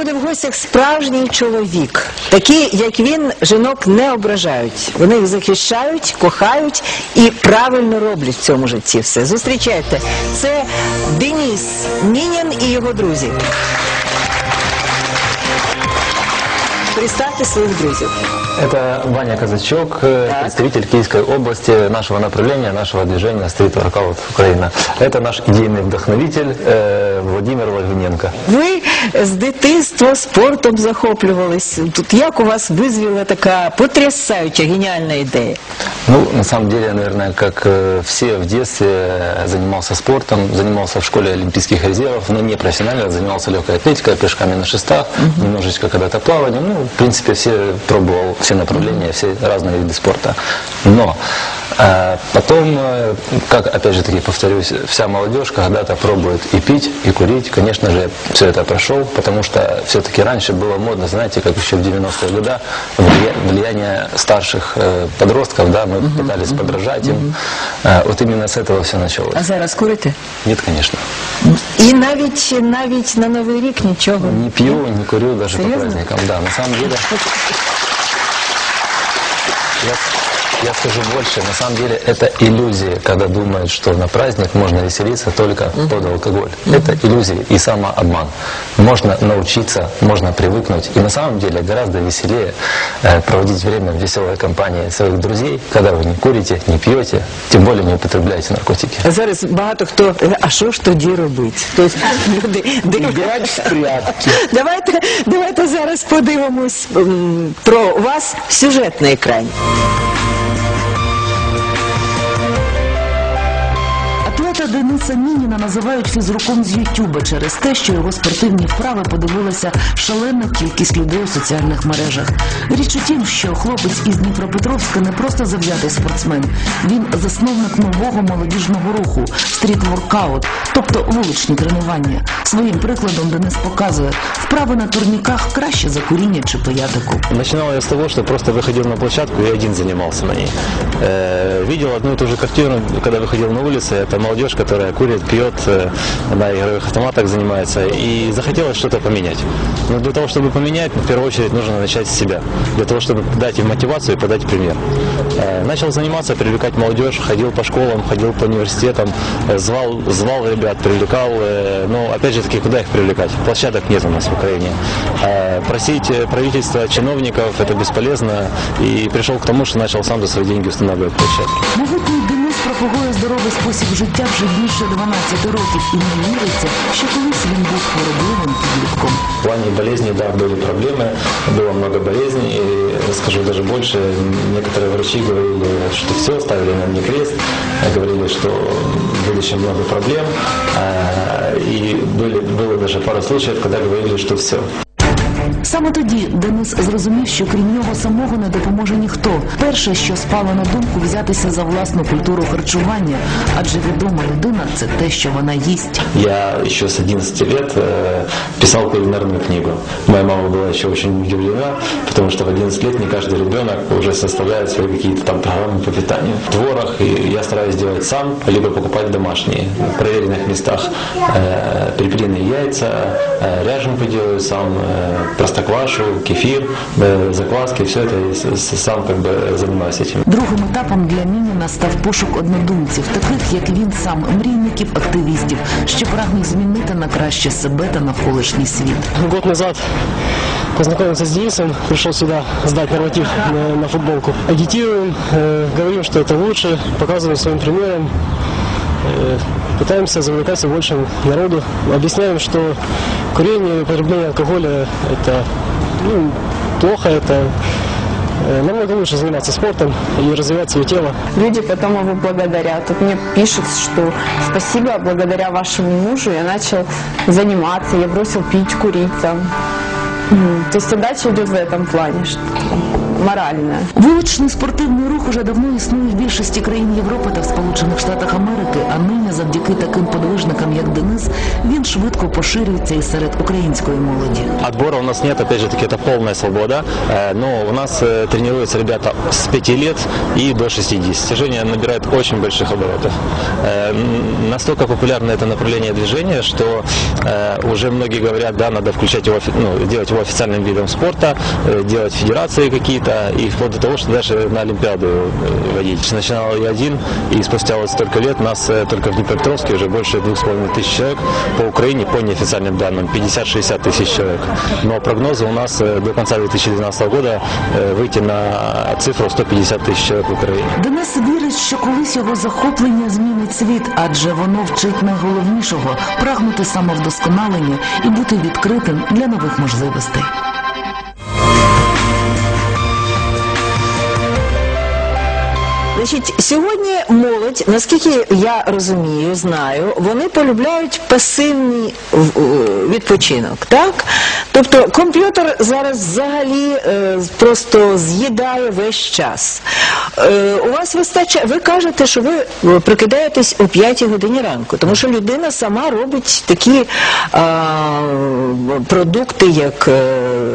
Буде в гостях справжній чоловік. Такі, як він, жінок не ображають. Вони їх захищають, кохають і правильно роблять в цьому житті все. Зустрічайте, це Деніс Мінін і його друзі. Представте своїх друзів. Это Ваня Казачок, э, представитель Киевской области нашего направления, нашего движения Street Workout Украина. Это наш идейный вдохновитель э, Владимир Логвиненко. Ви з дитинства спортом захоплювались. Тут як у вас визвіла така потрясаюча геніальна ідея? Ну, на самом деле, наверное, как э, все в детстве, э, занимался спортом, занимался в школе олимпийских резервов, но не профессионально, занимался легкой атлетикой, прыжками на шестах, немножечко когда-то плаванием. Ну, в принципе, все пробовал все направления, все разные виды спорта. Но э, потом, э, как, опять же таки, повторюсь, вся молодежь когда-то пробует и пить, и курить. Конечно же, все это прошел, потому что все-таки раньше было модно, знаете, как еще в 90-е годы, влия- влияние старших э, подростков, да, мы пытались подражать им. Э, вот именно с этого все началось. А зараз курите? Нет, конечно. І навіть навіть на новий рік нічого. Не пью, не курю даже Серьезно? по праздникам. Да, на самом деле... Я, я скажу больше, на самом деле это иллюзия, когда думают, что на праздник можно веселиться только под алкоголь. Это иллюзия и самообман. Можно научиться, можно привыкнуть. И на самом деле гораздо веселее э, проводить время в веселой компании своих друзей, когда вы не курите, не пьете, тем более не употребляете наркотики. А зараз багато хто, а що ж тоді робить? Тобто люди Играть в прятки. Давайте, давайте зараз подивимось про вас сюжет на екрані. Дениса Мініна називають фізруком з Ютуба через те, що його спортивні вправи подивилася шалена кількість людей у соціальних мережах. Річ у тім, що хлопець із Дніпропетровська не просто завзятий спортсмен, він засновник нового молодіжного руху стріт воркаут, тобто вуличні тренування. Своїм прикладом Денис показує, вправи на турніках краще за куріння чи пиятику. Начинал я с того, что просто выходил на площадку и один занимался на ней. Э, видел одну и ту же картину, когда выходил на улицы. Это молодежь, которая курит, пьет, э, на игровых автоматах занимается. И захотелось что-то поменять. Но для того, чтобы поменять, в первую очередь нужно начать с себя. Для того, чтобы дать им мотивацию и подать пример. Э, начал заниматься, привлекать молодежь, ходил по школам, ходил по университетам, э, звал, звал ребят, привлекал. но опять же таки, куда их привлекать? Площадок нет у нас в Украине. Просить правительства, чиновников это бесполезно. И пришел к тому, что начал сам за свои деньги устанавливать площадки Могутній Денис пропагує здоровий спосіб життя вже більше 12 років і не віриться, що колись він був хворобливим підлітком. В плане болезней, да, были проблемы, было много болезней, и скажу даже больше, некоторые врачи говорили, что все, ставили на мне крест, э, говорили, что в будущем много проблем, а, и были, было даже пару случаев, когда говорили, что все. Саме тоді Денис зрозумів, що крім нього самого не допоможе ніхто. Перше, що спало на думку, взятися за власну культуру харчування, адже відома людина це те, що вона їсть. Я еще с 11 лет э, писал кулинарную книгу. Моя мама была еще очень удивлена, потому что в 11 лет не каждый ребенок уже составляет свои какие-то там программы по питанию. Творог и я стараюсь делать сам, либо покупать домашние. В проверенных местах э, перепелиные яйца, э, ряженку делаю сам, э, простоквашу, кефир, э, закваски, все это я с- с- сам как бы занимаюсь этим. Другим етапом для Мініна став пошук однодумців, таких як він сам, мрійників, активістів, що прагнуть змінити на краще себе та навколишній світ. Год назад познакомился с Денисом, пришел сюда сдать норматив на, на футболку. Агитируем, э, говорим, что это лучше, показываем своим примером, э, Пытаемся завлекаться больше народу, объясняем, что курение и употребление алкоголя это ну, плохо, это э, намного лучше заниматься спортом и развивать свое тело. Люди потом его благодарят. Вот мне пишут, что спасибо, благодаря вашему мужу я начал заниматься, я бросил пить, курить там. То есть удача идет в этом плане. что моральное. Вуличний спортивний рух уже давно існує в більшості країн Європи та в Сполучених Штатах Америки, а нині завдяки таким подвижникам, як Денис, він швидко поширюється і серед української молоді. Отбора у нас нет, опять же таки, это полная свобода, э, но у нас э, тренируются ребята с 5 лет и до 60. Достижение набирает очень больших оборотов. Э, м, Настолько популярно это направление движения, что э, уже многие говорят, да, надо включать его, офи- ну, делать его официальным видом спорта, э, делать федерации какие-то, и вплоть до того, что даже на Олимпиаду э, водить. Начинал я один, и спустя вот столько лет нас э, только в Днепропетровске уже больше двух с половиной тысяч человек, по Украине, по неофициальным данным, 50-60 тысяч человек. Но прогнозы у нас э, до конца 2012 года э, выйти на цифру 150 тысяч человек в Украине. Денис вірить, що колись його захоплення змінить світ, адже воно вчить найголовнішого прагнути самовдосконалення і бути відкритим для нових можливостей. Значить, сьогодні молодь, наскільки я розумію, знаю, вони полюбляють пасивний відпочинок, так? Тобто комп'ютер зараз взагалі е, просто з'їдає весь час. Е, у вас вистачає, ви кажете, що ви е, прокидаєтесь о 5 годині ранку, тому що людина сама робить такі продукти, як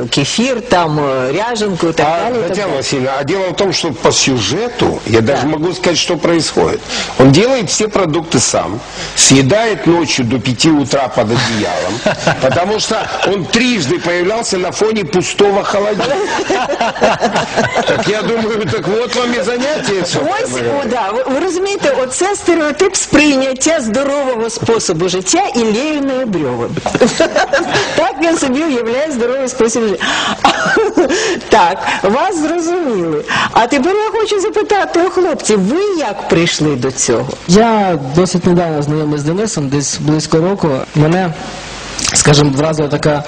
кефір, там ряженку і так А, далі. Татьяна. Васильевна, а дело в том, что по сюжету, я даже могу сказать, что происходит. Он делает все продукты сам, съедает ночью до 5 утра под одеялом, потому что он трижды появлялся на фоне пустого холодильника. Так я думаю, так вот вам и занятие. Ось, собственно о, да, ви, ви розумієте, оце стереотип сприйняття здорового способу життя і лєвної брьовим. Так він собі уявляє здоровий спосіб життя. Так, вас зрозуміли. А тепер я хочу запитати у хлопців, ви як прийшли до цього? Я досить недавно знайомий з Денисом, десь близько року. Мене, скажімо, вразила така,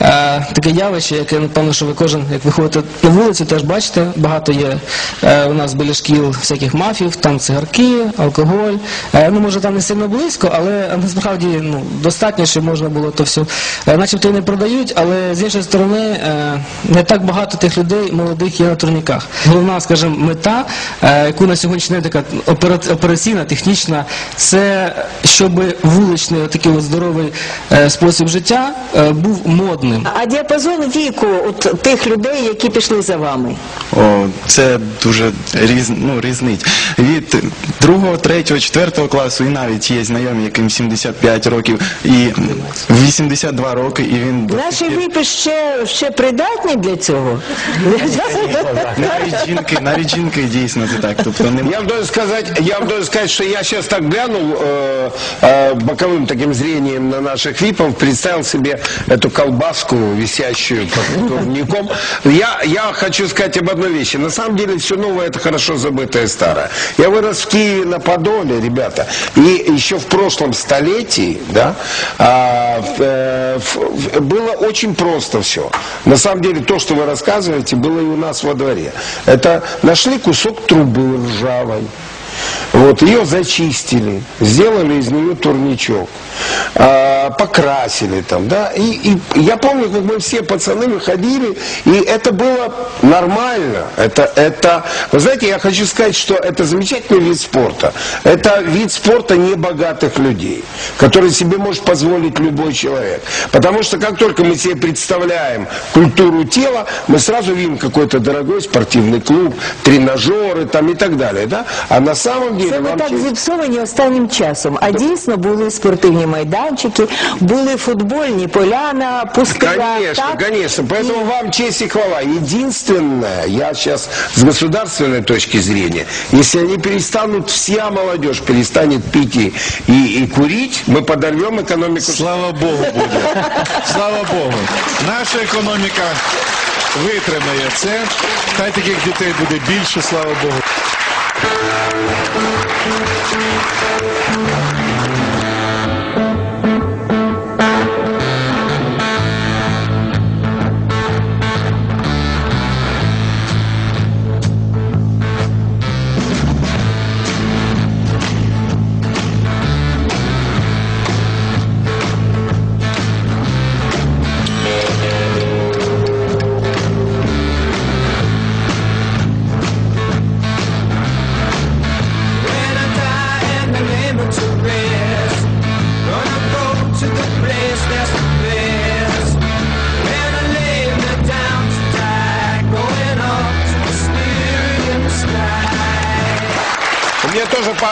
е, таке явище, яке, напевно, що ви кожен, як виходите на вулицю, теж бачите, багато є е, у нас біля шкіл всяких мафів, там цигарки, алкоголь. Е, ну, може, там не сильно близько, але насправді ну, достатньо, щоб можна було то все. Е, начебто і не продають, але з іншої сторони, е, не так багато тих людей молодих є на турніках. Головна, скажімо, мета, е, яку на сьогоднішній день така операційна, технічна, це щоб вуличний такий от здоровий е, спосіб життя е, був модним. А діапазон віку от тих людей, які пішли за вами? О, це дуже різ, ну, різнить. Від другого, третього, четвертого класу і навіть є знайомі, яким 75 років і 82 роки, і він до Наші сих пір- віпи ще, ще придатні для цього? навіть жінки, навіть жінки дійсно це так. Тобто не Я вам должен сказать, я вам должен сказать, что я сейчас так глянул э, э, боковым таким зрением на наших випов, Представил себе эту колбаску, висящую под турником. Я, я хочу сказать об одной вещи. На самом деле все новое это хорошо забытое старое. Я вырос в Киеве на Подоле, ребята, и еще в прошлом столетии, да, а, э, было очень просто все. На самом деле то, что вы рассказываете, было и у нас во дворе. Это нашли кусок трубы ржавой. Вот, ее зачистили, сделали из нее турничок, а, покрасили там, да, и, и я помню, как мы все пацаны выходили, и это было нормально, это, это, вы знаете, я хочу сказать, что это замечательный вид спорта, это вид спорта небогатых людей, который себе может позволить любой человек, потому что как только мы себе представляем культуру тела, мы сразу видим какой-то дорогой спортивный клуб, тренажеры там и так далее, да, а на самом деле Це ми вам так через- зіпсовані останнім часом. А дійсно були спортивні майданчики, були футбольні поля на пустирях. Конечно, так? конечно. Поэтому вам честь и хвала. Единственное, я сейчас с государственной точки зрения, если они перестанут, вся молодежь перестанет пить и, и, и курить, мы подорвем экономику. Слава Богу буде. Слава Богу. Наша економіка витримає це. Хай таких дітей буде більше, слава Богу. Thank you.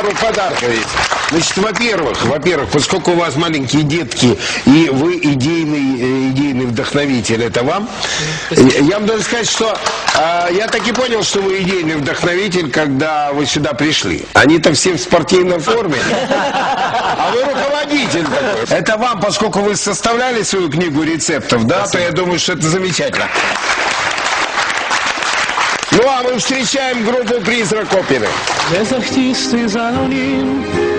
Пару подарков есть. Значит, во-первых, во-первых, поскольку у вас маленькие детки, и вы идейный, э, идейный вдохновитель, это вам, э, я вам должен сказать, что а, я так и понял, что вы идейный вдохновитель, когда вы сюда пришли. Они-то все в спортивной форме, а вы руководитель такой. Это вам, поскольку вы составляли свою книгу рецептов, да, то я думаю, что это замечательно. Ну а мы встречаем группу «Призрак оперы». Les artistes anonymes laissent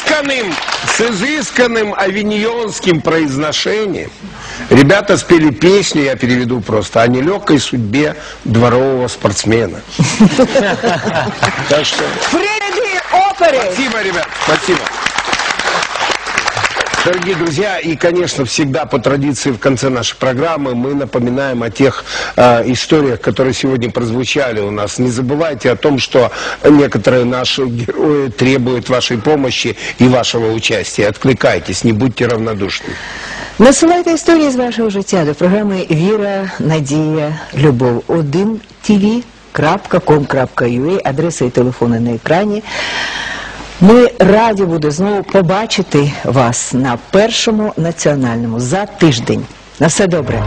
изысканным, с изысканным авиньонским произношением ребята спели песню, я переведу просто, о нелегкой судьбе дворового спортсмена. Так что, Привіди опери! спасибо, ребят, спасибо. Дорогие друзья, и, конечно, всегда по традиции в конце нашей программы мы напоминаем о тех э, историях, которые сегодня прозвучали у нас. Не забывайте о том, что некоторые наши герои требуют вашей помощи и вашего участия. Откликайтесь, не будьте равнодушны. Насилайте історії з вашого життя до програми Віра, Надія, Любов. 1 tv.com.ua, адреса і телефони на екрані. Ми раді буде знову побачити вас на першому національному за тиждень. На все добре.